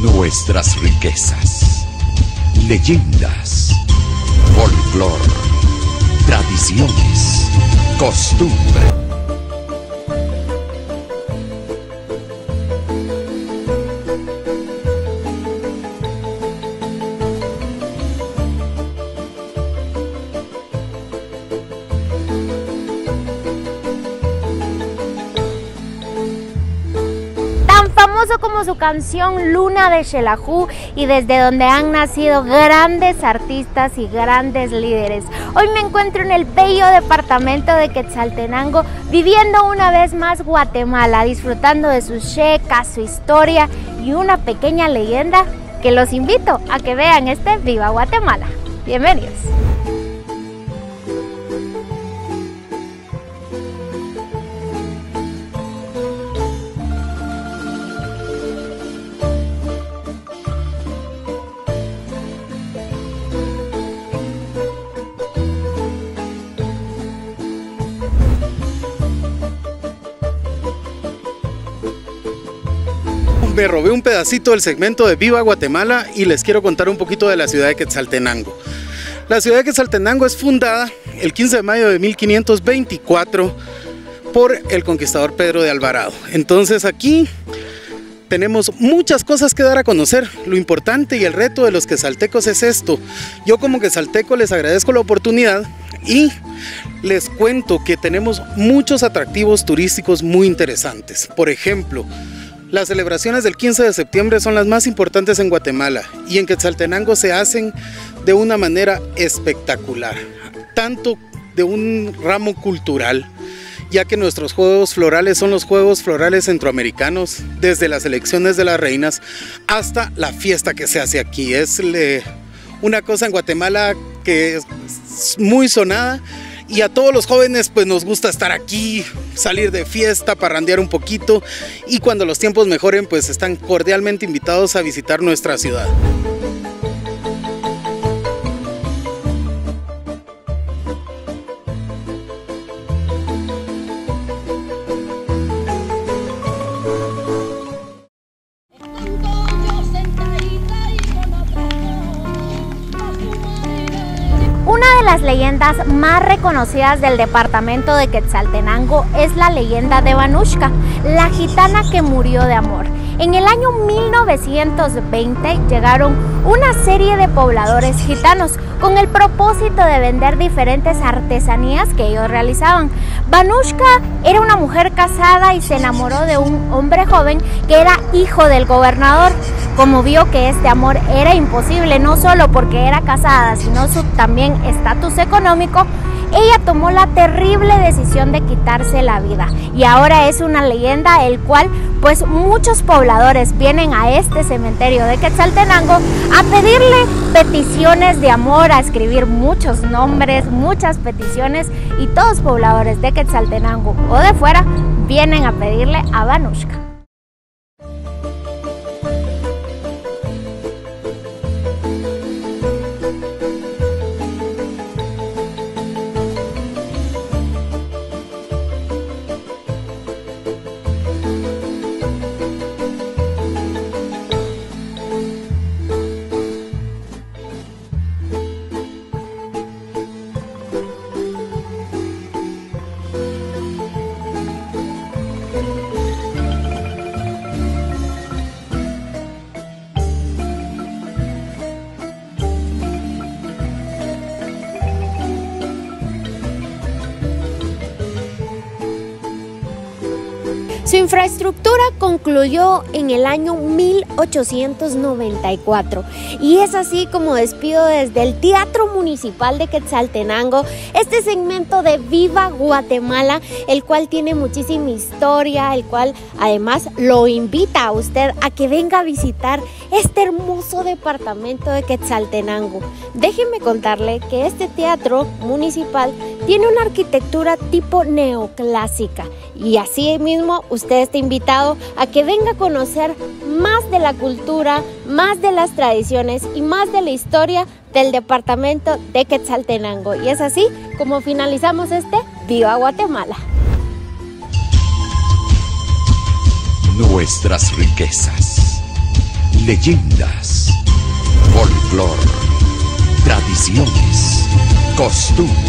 Nuestras riquezas, leyendas, folclor, tradiciones, costumbre. Como su canción Luna de Xelajú y desde donde han nacido grandes artistas y grandes líderes. Hoy me encuentro en el bello departamento de Quetzaltenango viviendo una vez más Guatemala, disfrutando de sus checas, su historia y una pequeña leyenda que los invito a que vean este Viva Guatemala. Bienvenidos. Me robé un pedacito del segmento de Viva Guatemala y les quiero contar un poquito de la ciudad de Quetzaltenango. La ciudad de Quetzaltenango es fundada el 15 de mayo de 1524 por el conquistador Pedro de Alvarado. Entonces aquí tenemos muchas cosas que dar a conocer. Lo importante y el reto de los quetzaltecos es esto. Yo como quetzalteco les agradezco la oportunidad y les cuento que tenemos muchos atractivos turísticos muy interesantes. Por ejemplo, las celebraciones del 15 de septiembre son las más importantes en Guatemala y en Quetzaltenango se hacen de una manera espectacular, tanto de un ramo cultural, ya que nuestros juegos florales son los juegos florales centroamericanos, desde las elecciones de las reinas hasta la fiesta que se hace aquí. Es le- una cosa en Guatemala que es muy sonada y a todos los jóvenes pues nos gusta estar aquí, salir de fiesta, parrandear un poquito y cuando los tiempos mejoren pues están cordialmente invitados a visitar nuestra ciudad. Las leyendas más reconocidas del departamento de Quetzaltenango es la leyenda de Banushka, la gitana que murió de amor. En el año 1920 llegaron una serie de pobladores gitanos con el propósito de vender diferentes artesanías que ellos realizaban. Banushka era una mujer casada y se enamoró de un hombre joven que era hijo del gobernador. Como vio que este amor era imposible, no solo porque era casada, sino su también estatus económico, ella tomó la terrible decisión de quitarse la vida y ahora es una leyenda el cual pues muchos pobladores vienen a este cementerio de Quetzaltenango a pedirle peticiones de amor, a escribir muchos nombres, muchas peticiones y todos pobladores de Quetzaltenango o de fuera vienen a pedirle a Banushka. Su infraestructura concluyó en el año 1894 y es así como despido desde el Teatro Municipal de Quetzaltenango este segmento de Viva Guatemala, el cual tiene muchísima historia, el cual además lo invita a usted a que venga a visitar este hermoso departamento de Quetzaltenango. Déjenme contarle que este teatro municipal tiene una arquitectura tipo neoclásica y así mismo usted está invitado a que venga a conocer más de la cultura, más de las tradiciones y más de la historia del departamento de Quetzaltenango. Y es así como finalizamos este Viva Guatemala. Nuestras riquezas, leyendas, folclor, tradiciones, costumbres.